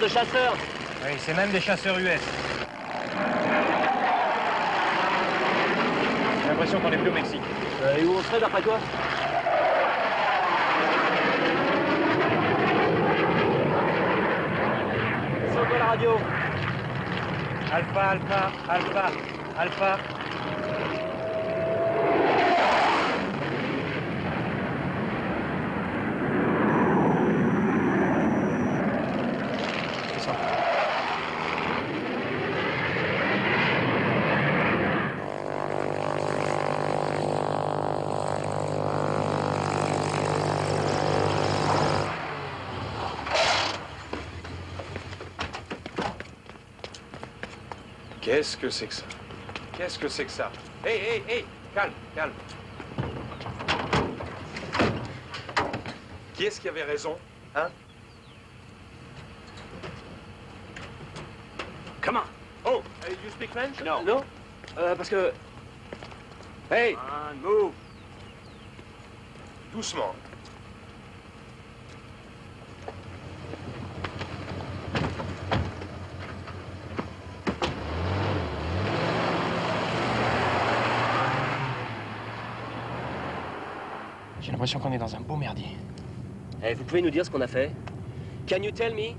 De chasseurs. Oui, c'est même des chasseurs US. J'ai l'impression qu'on est plus au Mexique. Euh, et où on serait d'après toi? C'est quoi la radio? Alpha, Alpha, Alpha, Alpha. Qu'est-ce que c'est que ça? Qu'est-ce que c'est que ça? Hé, hé, hé Calme, calme. Qui est-ce qui avait raison Hein? Comment Oh. Hey, You speak French? Non. Non euh, Parce que... Hey. Un move Doucement. L'impression qu'on est dans un beau merdier. Eh, vous pouvez nous dire ce qu'on a fait? Can you tell me?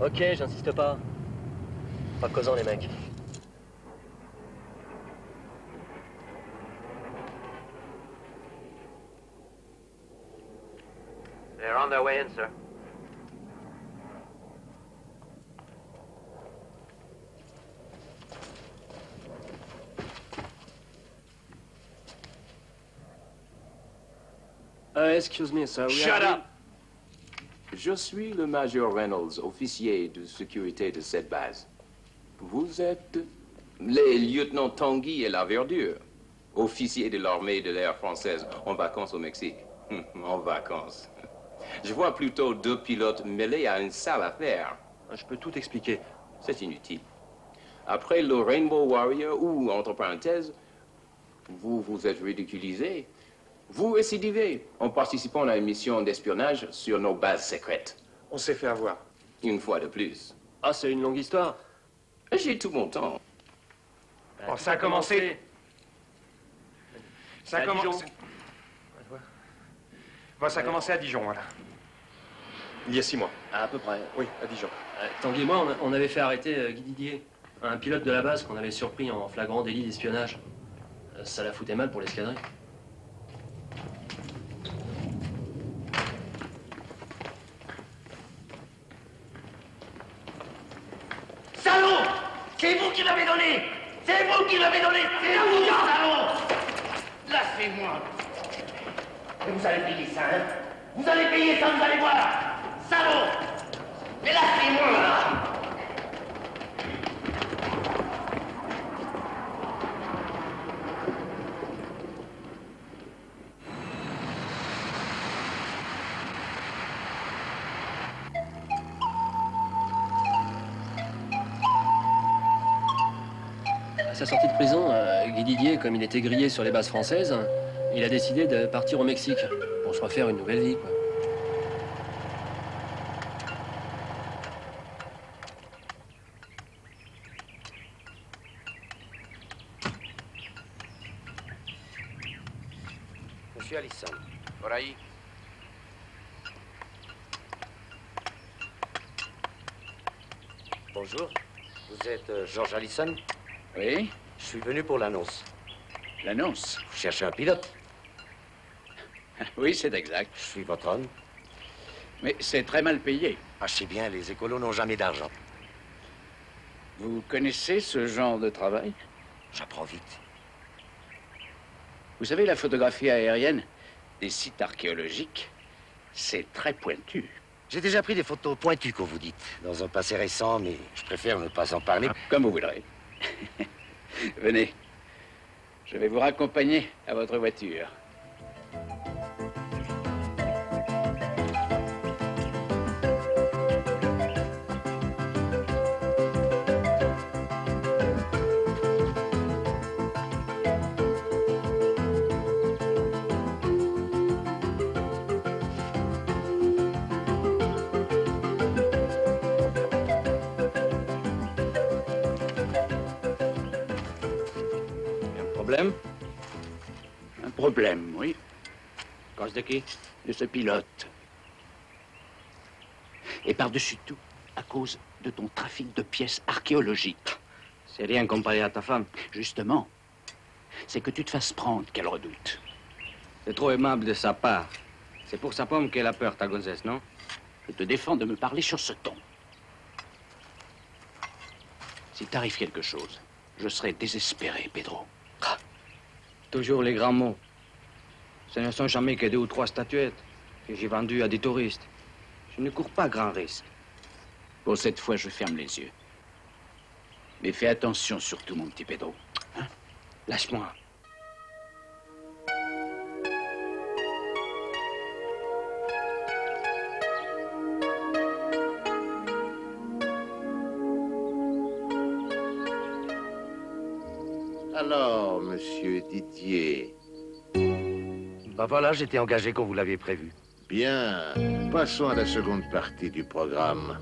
Ok, j'insiste pas. Pas causant, les mecs. They're on their way in, sir. Uh, excuse me, sir. Shut are- up Je suis le Major Reynolds, officier de sécurité de cette base. Vous êtes les lieutenants Tanguy et La Verdure, officiers de l'armée de l'air française en vacances au Mexique. en vacances. Je vois plutôt deux pilotes mêlés à une sale affaire. Je peux tout expliquer. C'est inutile. Après le Rainbow Warrior, ou, entre parenthèses, vous vous êtes ridiculisé, vous récidivez en participant à une mission d'espionnage sur nos bases secrètes. On s'est fait avoir. Une fois de plus. Ah, c'est une longue histoire. J'ai tout mon temps. Bon, ça a commencé. Ça a À commencé. Bon, ça a commencé à Dijon, voilà. Il y a six mois. À peu près. Oui, à Dijon. Euh, Tanguy et moi, on avait fait arrêter euh, Guy Didier, un pilote de la base qu'on avait surpris en flagrant délit d'espionnage. Euh, ça la foutait mal pour l'escadrille. Salaud C'est vous qui l'avez donné. C'est vous qui l'avez donné. C'est vous, salaud Lâchez-moi Et vous allez payer ça, hein. Vous allez payer ça, vous allez voir. Salaud Mais lâchez-moi, là Didier, comme il était grillé sur les bases françaises, il a décidé de partir au Mexique pour se refaire une nouvelle vie. Quoi. Monsieur Allison. Oraï. Bonjour. Vous êtes euh, George Allison? Oui, Je suis venu pour l'annonce. L'annonce. Vous cherchez un pilote Oui, c'est exact. Je suis votre homme. Mais c'est très mal payé. Ah, je sais bien, les écolos n'ont jamais d'argent. Vous connaissez ce genre de travail? J'apprends vite. Vous savez, la photographie aérienne des sites archéologiques, c'est très pointu. J'ai déjà pris des photos pointues, comme vous dites, dans un passé récent, mais je préfère ne pas en parler. Comme vous voudrez. Venez. Je vais vous raccompagner à votre voiture. Problème, oui. Cause de qui? De ce pilote. Et par-dessus tout, à cause de ton trafic de pièces archéologiques. C'est rien comparé à ta femme. Justement, c'est que tu te fasses prendre qu'elle redoute. C'est trop aimable de sa part. C'est pour sa pomme qu'elle a peur, ta gonzesse, non? Je te défends de me parler sur ce ton. S'il t'arrive quelque chose, je serai désespéré, Pedro. Toujours les grands mots. Ce ne sont jamais que deux ou trois statuettes que j'ai vendues à des touristes. Je ne cours pas grand risque. Pour cette fois, je ferme les yeux. Mais fais attention surtout, mon petit Pedro. Lâche-moi. Alors, monsieur Didier. Bah voilà, j'étais engagé comme vous l'aviez prévu. Bien. Passons à la seconde partie du programme.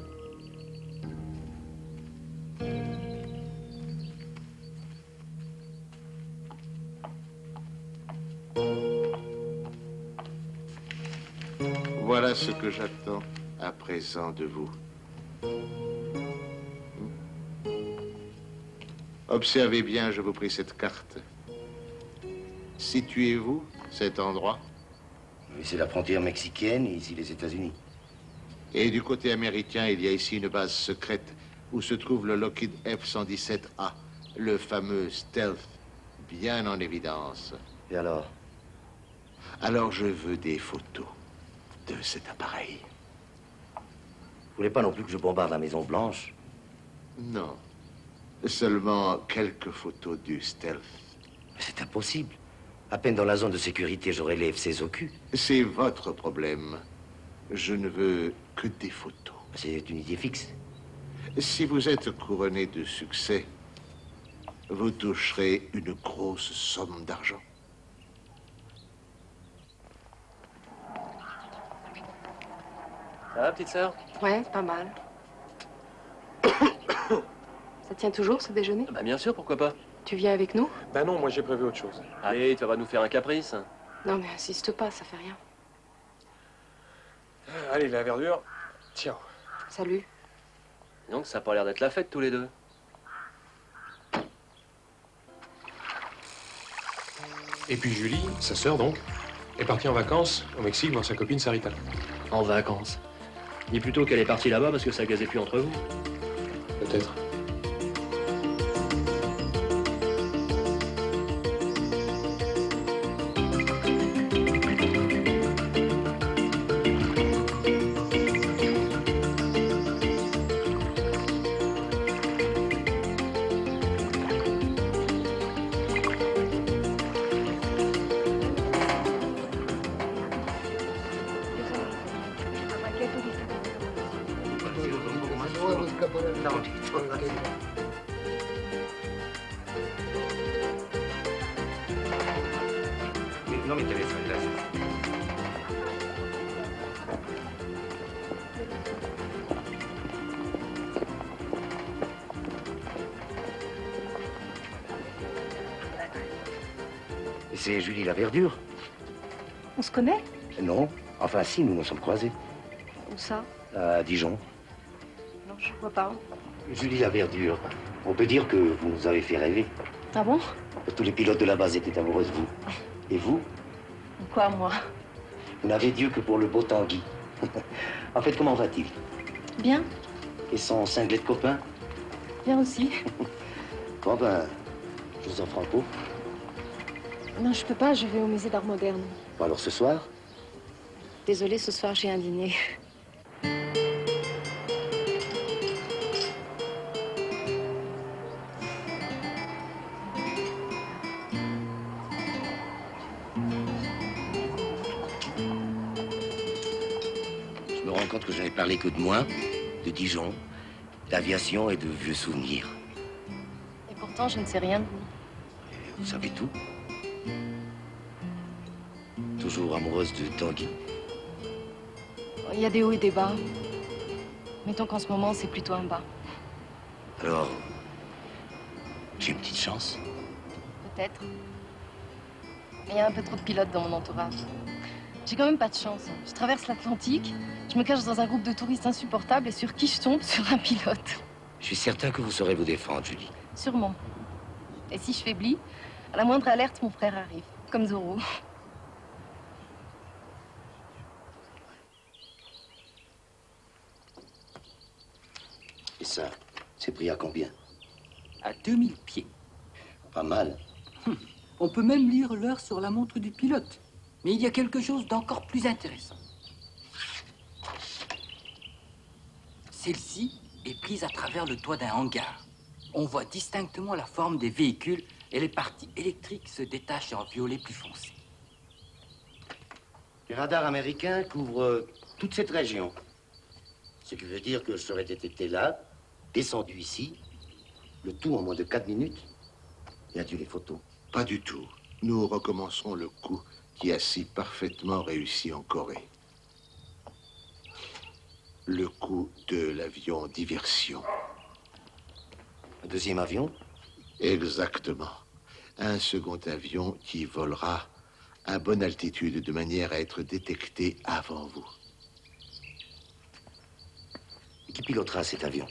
Voilà ce que j'attends à présent de vous. Observez bien, je vous prie cette carte. Situez-vous cet endroit c'est la frontière mexicaine et ici les États-Unis. Et du côté américain, il y a ici une base secrète où se trouve le Lockheed F-117A, le fameux stealth, bien en évidence. Et alors? Alors je veux des photos de cet appareil. Vous voulez pas non plus que je bombarde la Maison Blanche? Non. Seulement quelques photos du stealth. C'est impossible. À peine dans la zone de sécurité, j'aurai les F-16 au cul. C'est votre problème. Je ne veux que des photos. C'est une idée fixe. Si vous êtes couronné de succès, vous toucherez une grosse somme d'argent. Ça va, petite sœur? Ouais, pas mal. Ça tient toujours ce déjeuner? Bah bien sûr, pourquoi pas Tu viens avec nous Ben non, moi j'ai prévu autre chose. Allez, tu vas nous faire un caprice. Non mais insiste pas, ça fait rien. Euh, Allez, la verdure. Ciao. Salut. Donc ça a pas l'air d'être la fête tous les deux. Et puis Julie, sa sœur donc, est partie en vacances au Mexique voir sa copine Sarita. En vacances. Dis plutôt qu'elle est partie là-bas parce que ça gazait plus entre vous. Peut-être. C'est Julie la Verdure On se connaît Non. Enfin, si, nous nous sommes croisés. Où ça À Dijon. Non, je vois pas. Julie la Verdure. On peut dire que vous nous avez fait rêver. Ah bon Tous les pilotes de la base étaient amoureux de vous. Et vous Quoi, moi Vous n'avez Dieu que pour le beau Tanguy. en fait, comment va-t-il? Bien, Et son cinglé de copain? Bien aussi. Bon ben, je vous en franco. Non, je peux pas, je vais au musée d'art moderne. Bon, alors ce soir Désolée, ce soir j'ai un dîner. Je me rends compte que je n'ai parlé que de moi, de Dijon, d'aviation et de vieux souvenirs. Et pourtant, je ne sais rien de vous. Vous savez tout Toujours amoureuse de Tanguy Il y a des hauts et des bas. Mettons qu'en ce moment, c'est plutôt un bas. Alors, j'ai une petite chance. Peut-être. Il y a un peu trop de pilotes dans mon entourage. J'ai quand même pas de chance. Je traverse l'Atlantique, je me cache dans un groupe de touristes insupportables et sur qui je tombe Sur un pilote. Je suis certain que vous saurez vous défendre, Julie. Sûrement. Et si je faiblis, à la moindre alerte, mon frère arrive. Comme Zorro. Et ça, c'est pris à combien? À 2000 pieds. Pas mal. On peut même lire l'heure sur la montre du pilote. Mais il y a quelque chose d'encore plus intéressant. Celle-ci est prise à travers le toit d'un hangar. On voit distinctement la forme des véhicules et les parties électriques se détachent en violet plus foncé. Les radars américains couvrent euh, toute cette région. Ce qui veut dire que j'aurais été là, descendu ici, le tout en moins de 4 minutes, et adieu les photos. Pas du tout. Nous recommencerons le coup qui a si parfaitement réussi en Corée. Le coup de l'avion diversion. Un deuxième avion? Exactement. Un second avion qui volera à bonne altitude de manière à être détecté avant vous. Qui pilotera cet avion?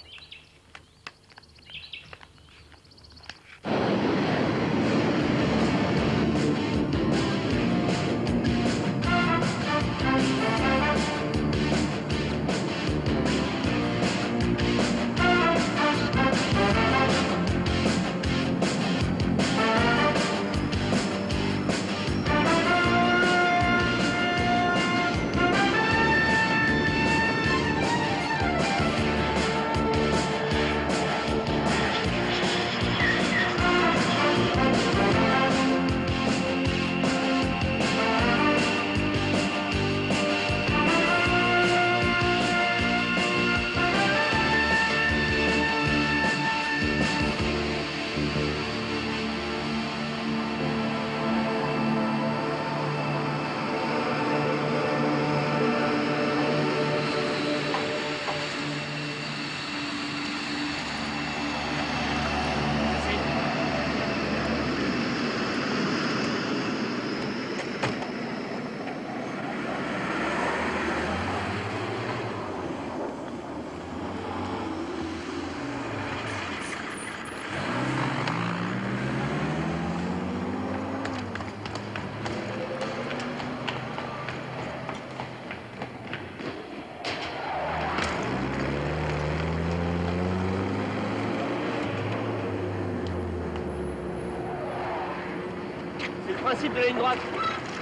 Principe de la ligne droite.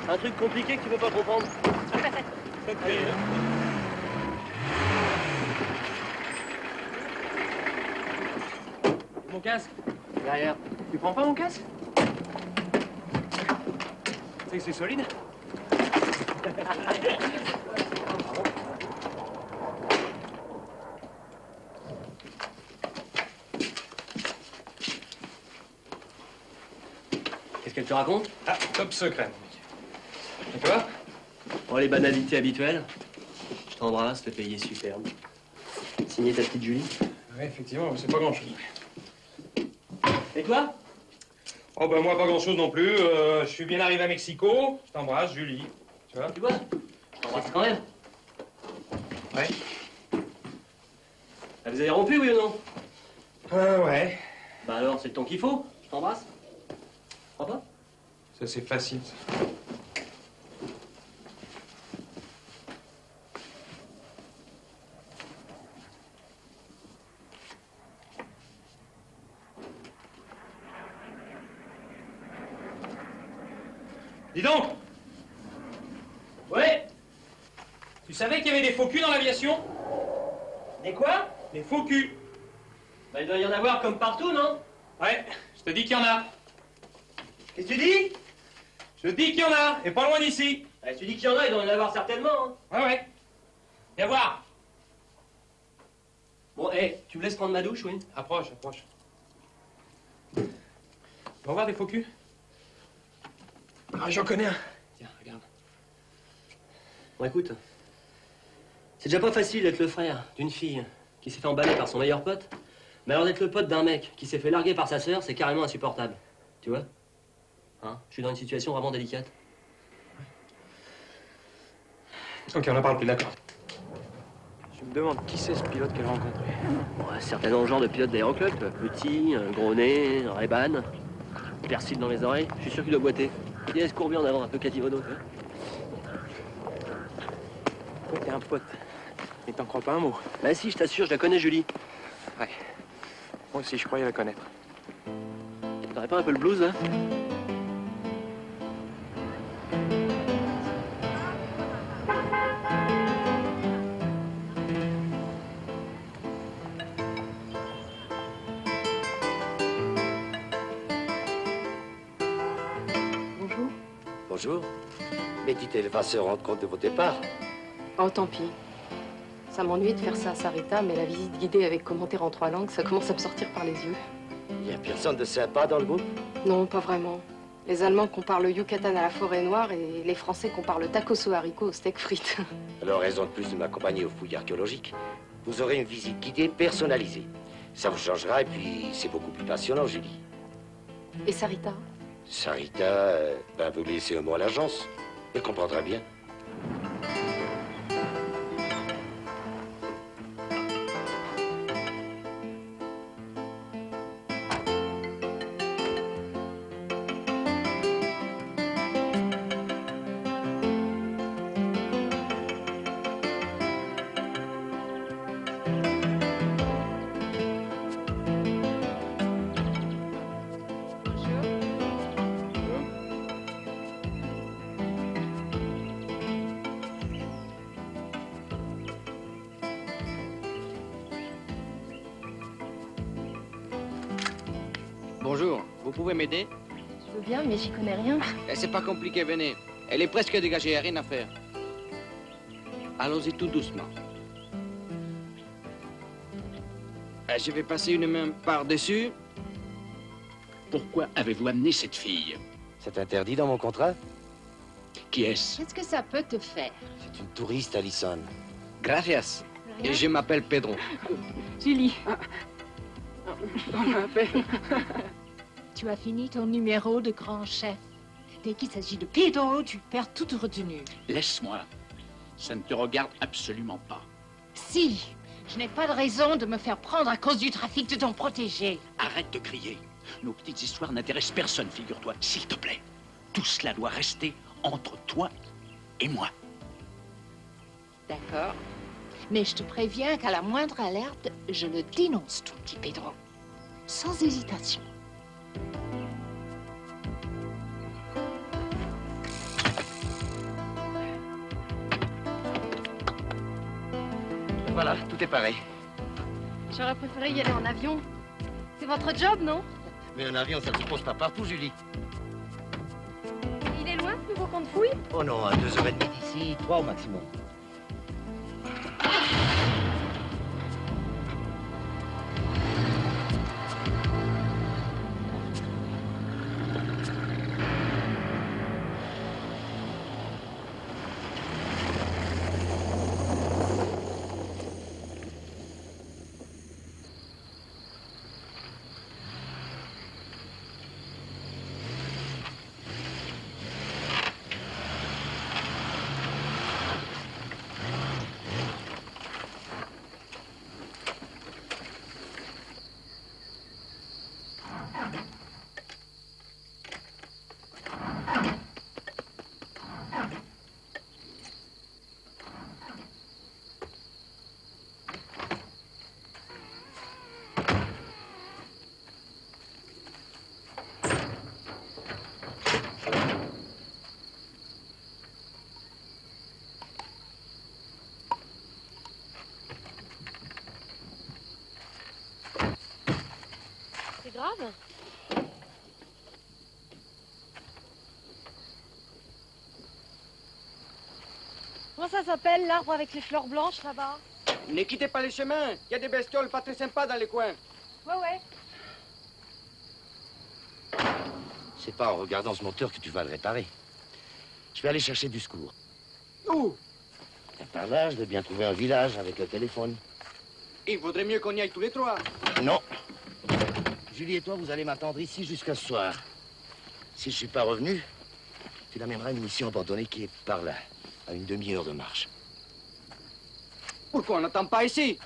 Un truc compliqué que tu peux pas comprendre. Allez. Mon casque Derrière. Tu prends pas mon casque? C'est que c'est solide? Qu'est-ce qu'elle te raconte Ah, top secret, mon mec. Et toi? Oh, les banalités habituelles. Je t'embrasse, le pays est superbe. Signé ta petite Julie? Ouais, effectivement, c'est pas grand-chose. Et toi? Oh, bah moi, pas grand-chose non plus. Euh, je suis bien arrivé à Mexico. Je t'embrasse, Julie. Tu vois? Tu vois? Je t'embrasse quand même. Ouais. Ah, vous avez rompu, oui ou non? Ah, ouais. Bah alors, c'est le ton qu'il faut. Je t'embrasse. Crois pas? Ça, c'est facile. Dis donc. Ouais. Tu savais qu'il y avait des faux culs dans l'aviation? Des quoi? Des faux culs. Bah, il doit y en avoir comme partout, non? Ouais, je te dis qu'il y en a. Qu'est-ce que tu dis? Je te dis qu'il y en a, et pas loin d'ici. bah, Tu dis qu'il y en a, il doit y en avoir certainement. hein. Ouais, ouais. Viens voir. Bon, hé, tu me laisses prendre ma douche, oui Approche, approche. On va voir des faux culs Ah, j'en connais un. Tiens, regarde. Bon, écoute. C'est déjà pas facile d'être le frère d'une fille qui s'est fait emballer par son meilleur pote. Mais alors d'être le pote d'un mec qui s'est fait larguer par sa sœur, c'est carrément insupportable. Tu vois? Hein Je suis dans une situation vraiment délicate. Ok, on en parle plus, d'accord. Je me demande qui c'est ce pilote qu'elle a rencontré. Ouais, certainement le genre de pilote d'aéroclub. Petit, un gros nez, un Ray-Ban, persil dans les oreilles. Je suis sûr qu'il doit boiter. Il laisse courber en avant, un peu vois. Toi, t'es un pote. Mais t'en crois pas un mot. Bah si, je t'assure, je la connais, Julie. Ouais. Moi aussi, je croyais la connaître. T'aurais pas un peu le blues, hein? Bonjour. Mais dit-elle va se rendre compte de vos départs Oh, tant pis. Ça m'ennuie de faire ça à Sarita, mais la visite guidée avec commentaire en trois langues, ça commence à me sortir par les yeux. Il n'y a personne de sympa dans le groupe? Non, pas vraiment. Les Allemands comparent le Yucatan à la forêt noire et les Français comparent le tacos aux haricots au steak frites. Alors, raison de plus de m'accompagner aux fouilles archéologiques. Vous aurez une visite guidée personnalisée. Ça vous changera et puis c'est beaucoup plus passionnant, Julie. Et Sarita? Sarita, euh, ben, vous laissez un mot à l'agence. Elle comprendra bien. Bonjour, vous pouvez m'aider Je veux bien, mais j'y connais rien. Eh, C'est pas compliqué, venez. Elle est presque dégagée, rien à faire. Allons-y tout doucement. Eh, Je vais passer une main par-dessus. Pourquoi avez-vous amené cette fille C'est interdit dans mon contrat Qui est-ce Qu'est-ce que ça peut te faire C'est une touriste, Alison. Gracias. Et je m'appelle Pedro. Julie. tu as fini ton numéro de grand chef. Dès qu'il s'agit de Pedro, tu perds toute retenue. Laisse-moi. Ça ne te regarde absolument pas. Si, je n'ai pas de raison de me faire prendre à cause du trafic de ton protégé. Arrête de crier. Nos petites histoires n'intéressent personne, figure-toi. S'il te plaît. Tout cela doit rester entre toi et moi. D'accord. Mais je te préviens qu'à la moindre alerte, je le dénonce, ton petit Pedro. Sans hésitation. Voilà, tout est pareil. J'aurais préféré y aller en avion. C'est votre job, non? Mais un avion, ça ne se pose pas partout, Julie. Il est loin, ce nouveau camp de fouille? Oh non, à deux heures et demie d'ici, trois au maximum. Grave Comment ça s'appelle, l'arbre avec les fleurs blanches, là-bas? Ne quittez pas les chemins. Il y a des bestioles pas très sympas dans les coins. Ouais, ouais. C'est pas en regardant ce moteur que tu vas le réparer. Je vais aller chercher du secours. Où? Par là, je dois bien trouver un village avec le téléphone. Il vaudrait mieux qu'on y aille tous les trois. Non. Julie et toi, vous allez m'attendre ici jusqu'à ce soir. Si je suis pas revenu, tu l'amèneras à une mission abandonnée qui est par là, à une demi-heure de marche. Pourquoi on n'attend pas ici?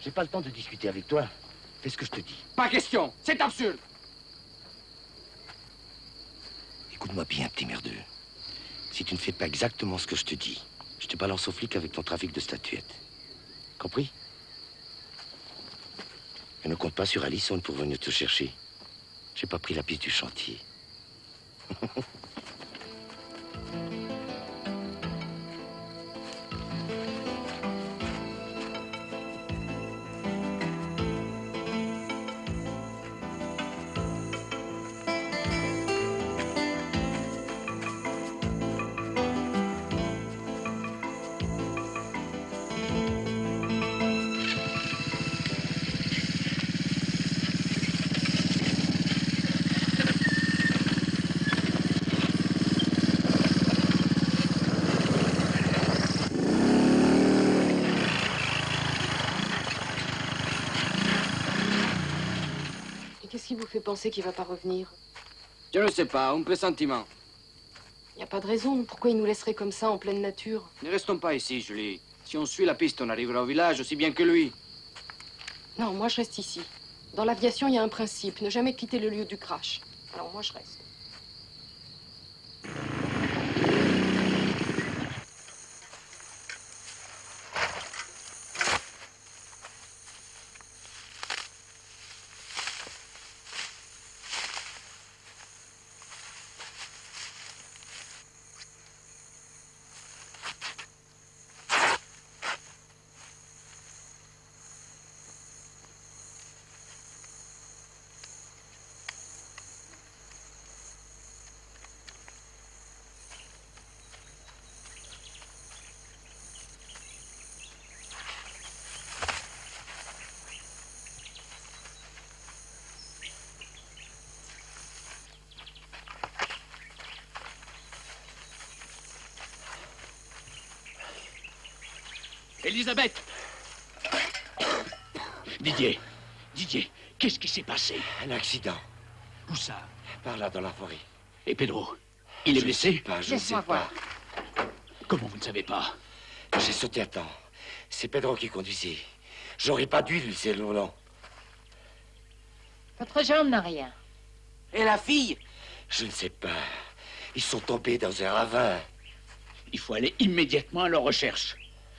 J'ai pas le temps de discuter avec toi. Fais ce que je te dis. Pas question, c'est absurde. Écoute-moi bien, petit merdeux. Si tu ne fais pas exactement ce que je te dis, je te balance au flic avec ton trafic de statuettes. Compris? Et ne compte pas sur Allison pour venir te chercher. J'ai pas pris la piste du chantier. vous fait penser qu'il va pas revenir Je ne sais pas, un pressentiment. Il n'y a pas de raison. Pourquoi il nous laisserait comme ça en pleine nature Ne restons pas ici, Julie. Si on suit la piste, on arrivera au village aussi bien que lui. Non, moi je reste ici. Dans l'aviation, il y a un principe ne jamais quitter le lieu du crash. Alors moi je reste. Elisabeth Didier, Didier, qu'est-ce qui s'est passé? Un accident. Où ça? Par là, dans la forêt. Et Pedro Il est Je blessé? sais pas, je sais pas. Comment vous ne savez pas? J'ai sauté à temps. C'est Pedro qui conduisait. J'aurais pas dû lui laisser le volant. Votre jambe n'a rien. Et la fille? Je ne sais pas. Ils sont tombés dans un ravin. Il faut aller immédiatement à leur recherche.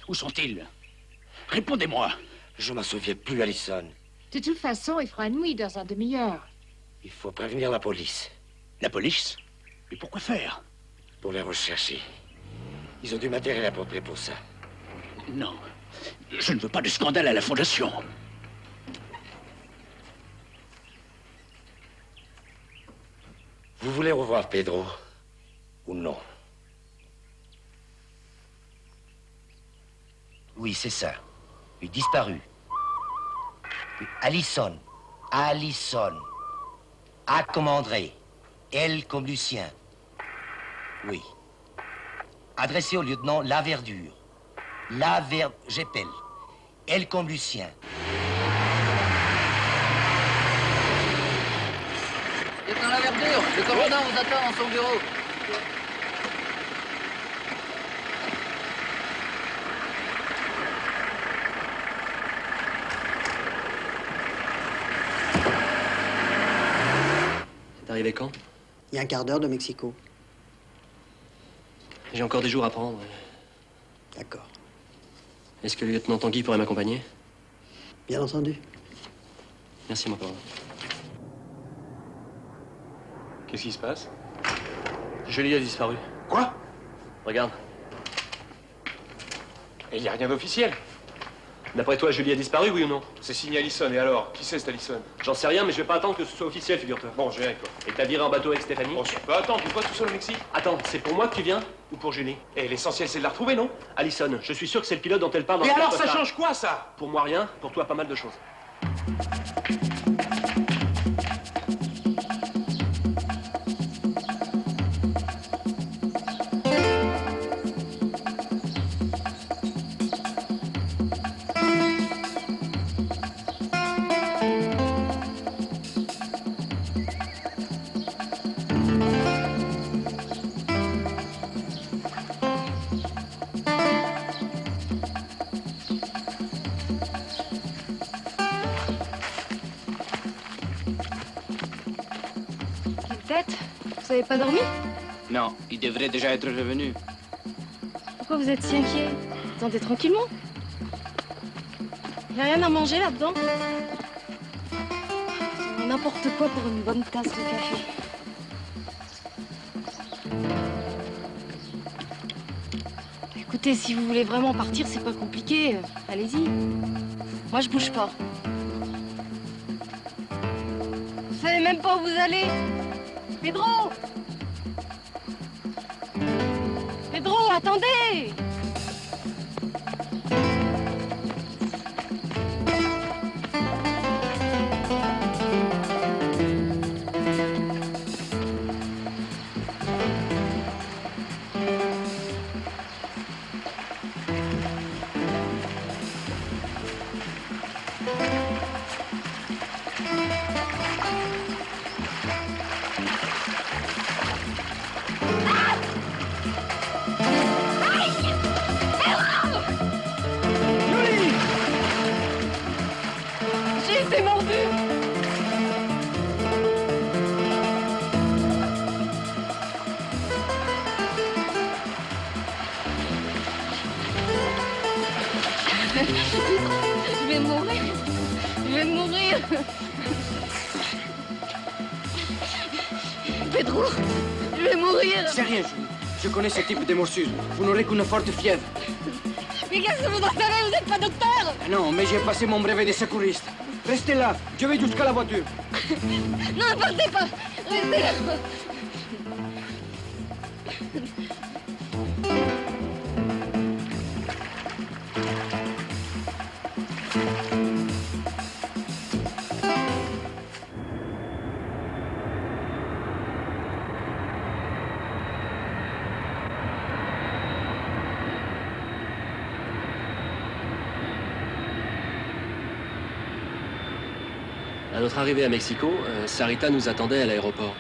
Où sont-ils? Répondez-moi. Je m'en souviens plus, Allison. De toute façon, il fera nuit dans un demi-heure. Il faut prévenir la police. La police? Mais pourquoi faire? Pour les rechercher. Ils ont du matériel approprié pour ça. Non. Je ne veux pas de scandale à la Fondation. Vous voulez revoir Pedro Ou non? Oui, c'est ça. Il disparu. Oui, Allison. Allison. A comme André. L comme Lucien. Oui. Adressé au lieutenant La Verdure. La Ver... J'appelle. Comme Lucien. Lieutenant La Verdure, le commandant vous attend dans son bureau. Arrivé quand? Il y a un quart d'heure de Mexico. J'ai encore des jours à prendre. D'accord. Est-ce que le lieutenant Tanguy pourrait m'accompagner? Bien entendu. Merci, mon commandant. Qu'est-ce qui se passe? Julie a disparu. Quoi? Regarde. Et il n'y a rien d'officiel. D'après toi, Julie a disparu, oui ou non C'est signé Allison, et alors Qui c'est cette Allison J'en sais rien, mais je vais pas attendre que ce soit officiel, figure-toi. Bon, j'ai rien, quoi. Et t'as viré en bateau avec Stéphanie Bon, tu peux attendre, tu vas tout seul au Mexique Attends, c'est pour moi que tu viens ou pour Julie Et l'essentiel, c'est de la retrouver, non Allison, je suis sûr que c'est le pilote dont elle parle dans Et alors, ça change quoi, ça? Pour moi, rien. Pour toi, pas mal de choses. Pas dormi Non, il devrait déjà être revenu. Pourquoi vous êtes si inquiet Attendez tranquillement. Il a rien à manger là-dedans N'importe quoi pour une bonne tasse de café. Écoutez, si vous voulez vraiment partir, c'est pas compliqué. Allez-y. Moi, je bouge pas. Vous savez même pas où vous allez Pedro attendez Pedro Je vais mourir C'est rien, Julie. Je connais ce type de morsure. Vous n'aurez qu'une forte fièvre. Mais qu'est-ce que vous en savez? Vous n'êtes pas docteur Non, mais j'ai passé mon brevet de secouriste. Restez là, je vais jusqu'à la voiture. Non, ne partez pas Restez là notre arrivée à Mexico, euh, Sarita nous attendait à l'aéroport.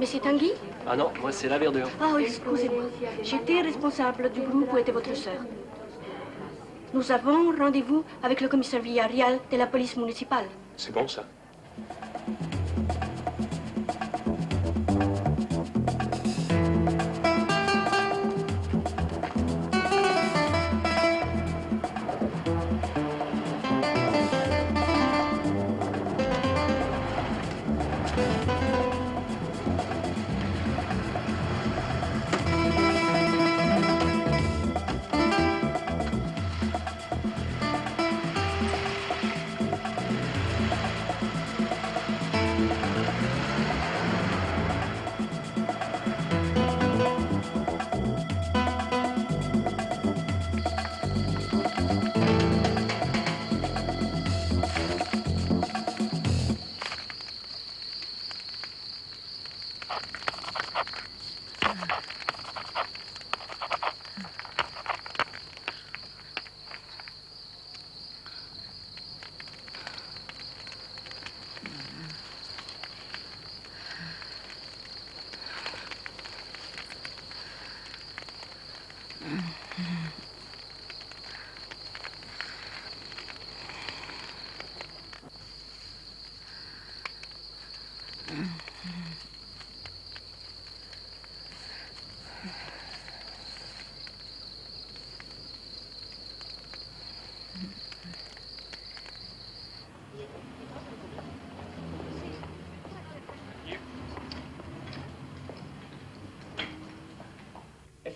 Mais c'est Tanguy Ah non, moi c'est la verdure. Ah oui, excusez-moi. J'étais responsable du groupe où était votre sœur. Nous avons rendez-vous avec le commissaire Villarreal de la police municipale. C'est bon, ça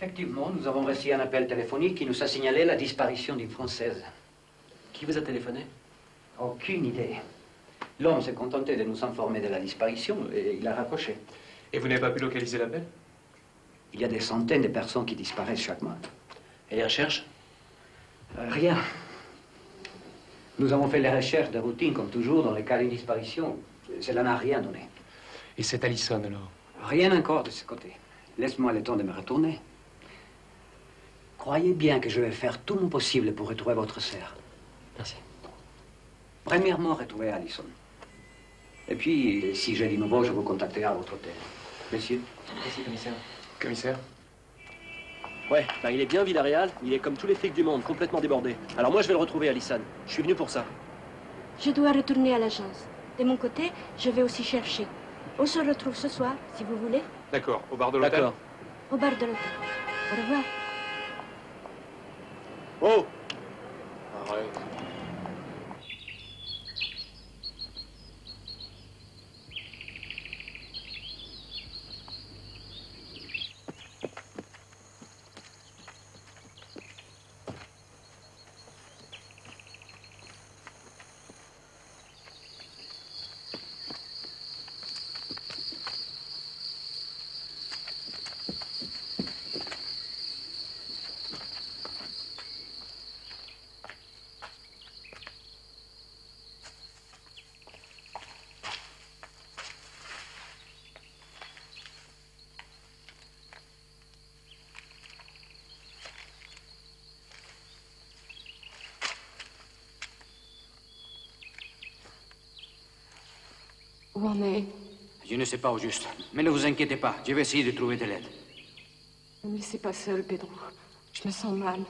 Effectivement, nous avons reçu un appel téléphonique qui nous a signalé la disparition d'une Française. Qui vous a téléphoné? Aucune idée. L'homme s'est contenté de nous informer de la disparition et il a raccroché. Et vous n'avez pas pu localiser l'appel? Il y a des centaines de personnes qui disparaissent chaque mois. Et les recherches? Euh, Rien. Nous avons fait les recherches de routine, comme toujours, dans les cas d'une disparition. Cela n'a rien donné. Et c'est Allison, alors? Rien encore de ce côté. Laisse-moi le temps de me retourner. Croyez bien que je vais faire tout mon possible pour retrouver votre sœur. Merci. Premièrement, retrouver Allison. Et puis, si j'ai du nouveau, je vous contacterai à votre hôtel. Monsieur Merci, commissaire. Commissaire Ouais, bah il est bien Villarreal, il est comme tous les flics du monde, complètement débordé. Alors moi je vais le retrouver, Alison. Je suis venu pour ça. Je dois retourner à l'agence. De mon côté, je vais aussi chercher. On se retrouve ce soir, si vous voulez, D'accord, au bar de l'hôtel? D'accord. au bar de l'hôtel. Au revoir. Oh Arrête. Où en est Je ne sais pas au juste. Mais ne vous inquiétez pas, je vais essayer de trouver de l'aide. Ne me laissez pas seule, Pedro. Je me sens mal.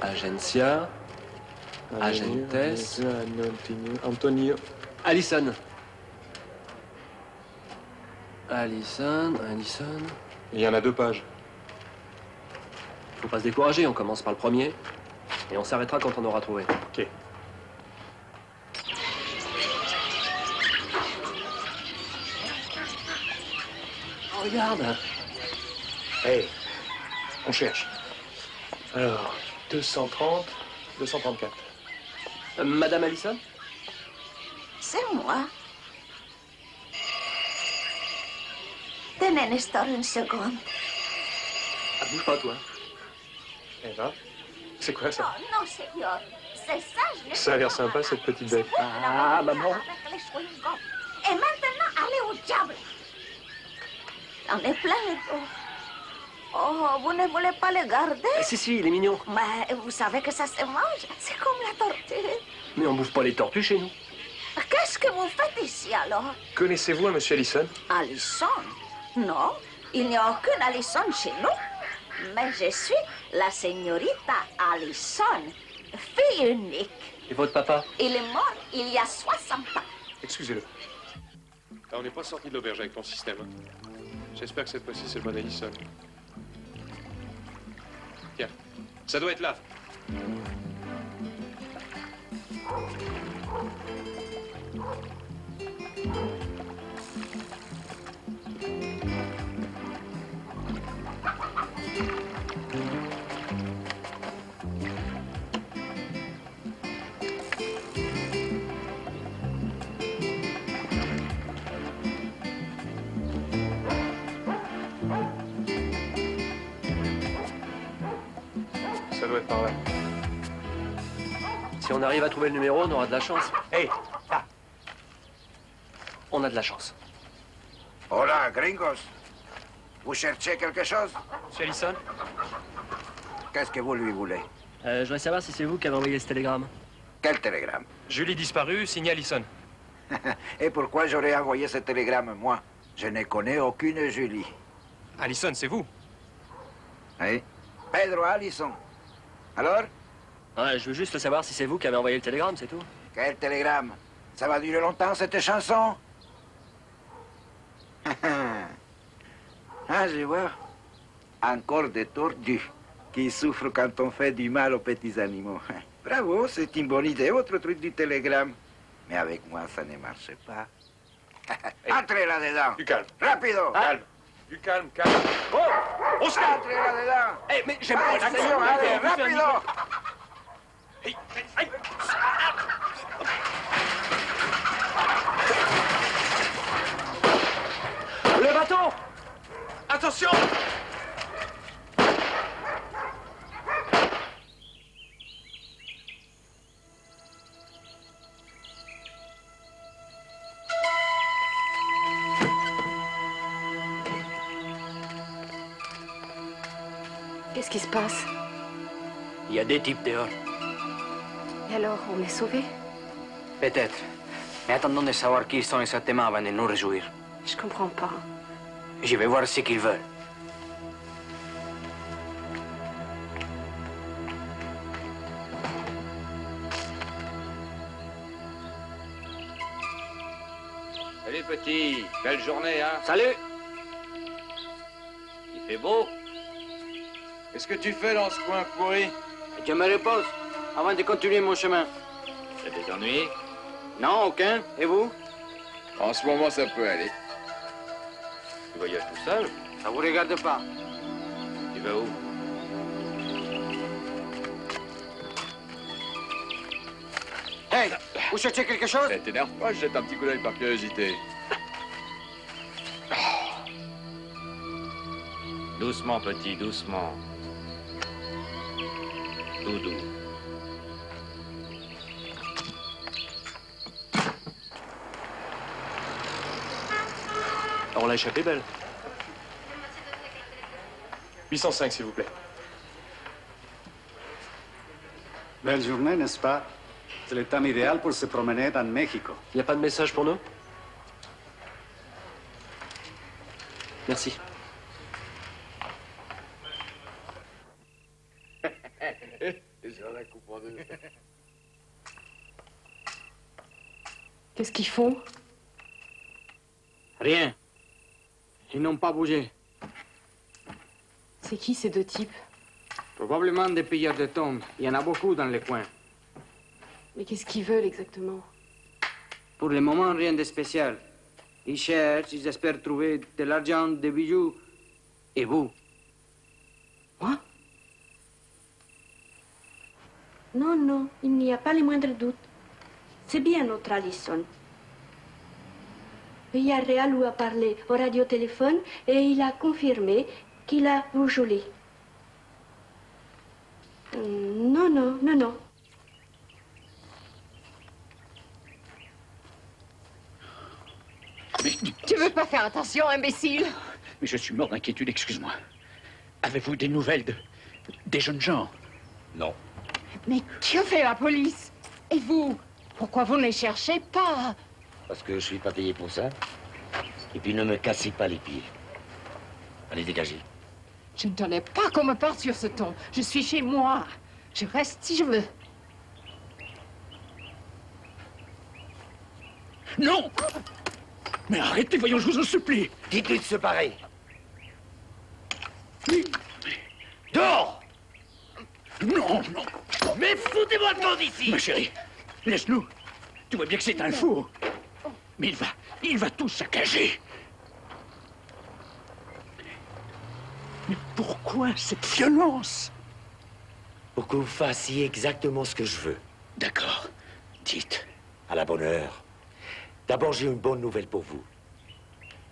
Agencia. Agentes. Antonio. Alison. Alison, Alison. Il y en a deux pages. Faut pas se décourager, on commence par le premier. Et on s'arrêtera quand on aura trouvé. Ok. Oh, regarde Hey, on cherche. Alors, 230, 234. Euh, Madame Allison? C'est moi. Tenez, Nestor, une seconde. Ah, bouge pas, toi. Eva? C'est quoi ça? Non, non, Seigneur. C'est ça, je l'ai Ça a l'air sympa, cette petite bête. Ah, maman les. Et maintenant, allez au diable. J'en ai plein le dos. Oh, vous ne voulez pas le garder? Si, si, il est mignon. Mais vous savez que ça se mange. C'est comme la tortue. Mais on bouffe pas les tortues chez nous. Qu'est-ce que vous faites ici alors? Connaissez-vous un monsieur Allison? Alison Non, il n'y a aucune Alison chez nous. Mais je suis la señorita Alison, fille unique. Et votre papa? Il est mort il y a 60 ans. Excusez-le. Ah, on n'est pas sorti de l'auberge avec ton système. hein. J'espère que cette fois-ci, c'est le bon Allison. Ça doit être là. Par là. Si on arrive à trouver le numéro, on aura de la chance. Hey, On a de la chance. Hola, gringos. Vous cherchez quelque chose? Monsieur Allison Qu'est-ce que vous lui voulez? Euh, Je voudrais savoir si c'est vous qui avez envoyé ce télégramme. Quel télégramme? Julie disparue, signé Allison. Et pourquoi j'aurais envoyé ce télégramme, moi? Je ne connais aucune Julie. Allison, c'est vous Oui Pedro Allison. Alors Ouais, je veux juste savoir si c'est vous qui avez envoyé le télégramme, c'est tout. Quel télégramme? Ça va durer longtemps, cette chanson? Ah, je vois. Encore des tordus qui souffrent quand on fait du mal aux petits animaux. Bravo, c'est une bonne idée, votre truc du télégramme. Mais avec moi, ça ne marche pas. Entrez là-dedans. Du calme. Rapido. Calme. Du calme, calme. Oh Oscar Entrez là-dedans. Eh, mais j'aime Allez, pas la señor, allez, rapido. Le bateau Attention passe Il y a des types dehors. Et alors, on est sauvés? Peut-être. Mais attendons de savoir qui ils sont exactement avant de nous réjouir. Je comprends pas. Je vais voir ce qu'ils veulent. Salut petit, belle journée, hein? Salut Il fait beau? Qu'est-ce que tu fais dans ce coin pourri Je me repose avant de continuer mon chemin. T'as des ennuis Non, aucun. Et vous En ce moment, ça peut aller. Tu voyages tout seul Ça vous regarde pas. Tu vas où Hey, vous cherchez quelque chose Ça t'énerve pas, je jette un petit coup d'œil par curiosité. Doucement, petit, doucement. Doudou. On l'a échappé belle. 805, s'il vous plaît. Belle journée, n'est-ce pas? C'est le temps idéal pour se promener dans Mexico. Il n'y a pas de message pour nous? Merci. J'en la coupe en deux. Qu'est-ce qu'ils font? Rien. Ils n'ont pas bougé. C'est qui ces deux types? Probablement des pilleurs de tombes. Il y en a beaucoup dans les coins. Mais qu'est-ce qu'ils veulent exactement? Pour le moment, rien de spécial. Ils cherchent, ils espèrent trouver de l'argent, des bijoux. Et vous? Non, non, il n'y a pas le moindre doute. C'est bien notre Allison. Villarreal lui a parlé au radiotéléphone et il a confirmé qu'il a jolie. Euh, Non, non, non, non. Tu veux pas faire attention, imbécile Mais je suis mort d'inquiétude, excuse-moi. Avez-vous des nouvelles de... des jeunes gens? Non. Mais que fait la police? Et vous? Pourquoi vous ne les cherchez pas Parce que je suis pas payé pour ça. Et puis ne me cassez pas les pieds. Allez, dégagez. Je ne tenais pas qu'on me parte sur ce ton. Je suis chez moi. Je reste si je veux. Non Mais arrêtez, voyons, je vous en supplie Dites-lui de se parer. Dehors Non, non Mais foutez-moi de monde ici Ma chérie, laisse-nous. Tu vois bien que c'est un fou. Mais il va, il va tout saccager. Mais pourquoi cette violence? Pour que vous fassiez exactement ce que je veux. D'accord. Dites. À la bonne heure. D'abord, j'ai une bonne nouvelle pour vous.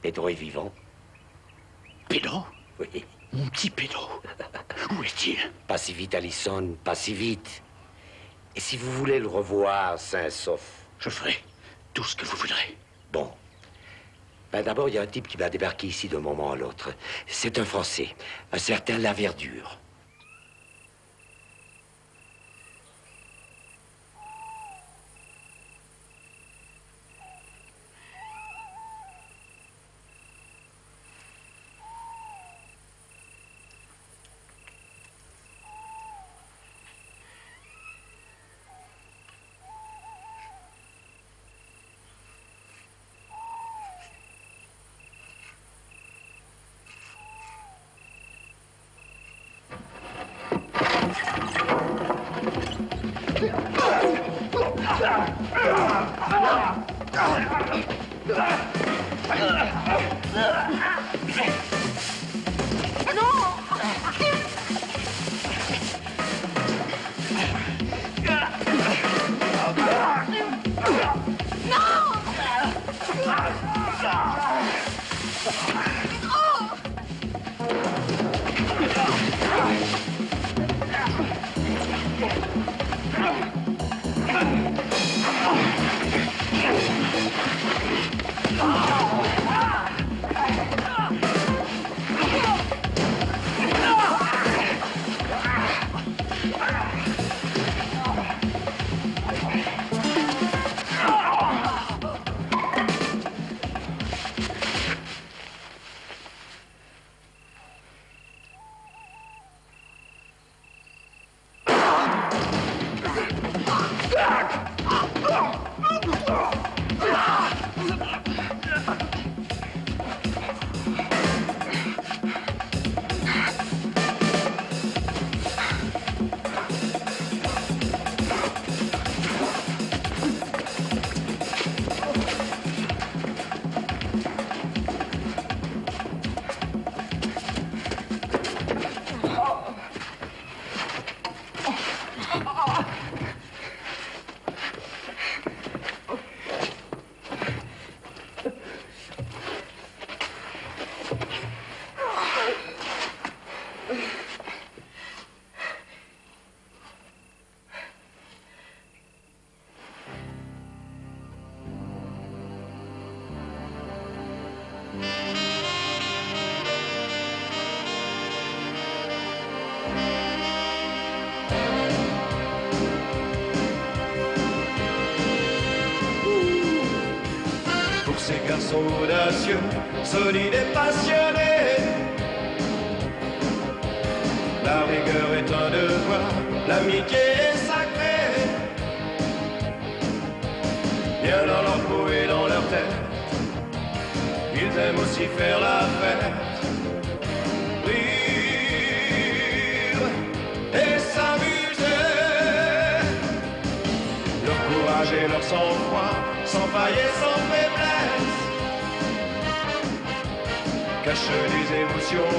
Pedro est vivant. Pedro? Oui. Mon petit Pedro. Où est-il? Pas si vite, Allison, pas si vite. Et si vous voulez le revoir, sain et sauf Je ferai tout ce que vous voudrez. Bon. Ben d'abord, il y a un type qui va débarquer ici d'un moment à l'autre. C'est un Français, un certain Laverdure. Ah! Pour aiment aussi faire la fête. Rire et s'amuser. Leur courage et leur sang-froid, sans faille et sans faiblesse, cachent des émotions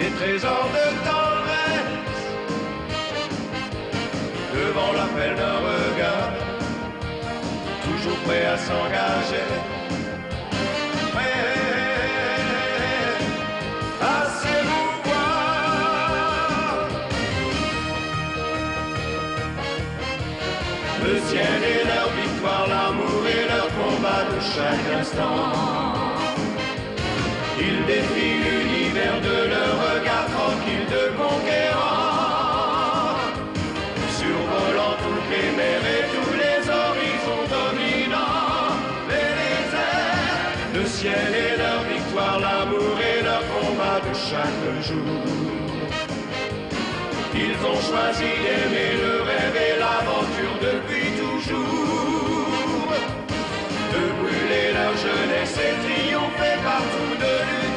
des trésors de tendresse. Devant l'appel d'un regard, toujours prêt à s'engager. Le ciel et leur victoire, l'amour et leur combat de chaque instant. Ils défient l'univers de leur regard tranquille de conquérant. Survolant toutes les mers et tous les horizons dominants. Les déserts, le ciel et leur victoire, l'amour et leur combat de chaque jour. Ils ont choisi d'aimer le je laissais triompher partout de lui.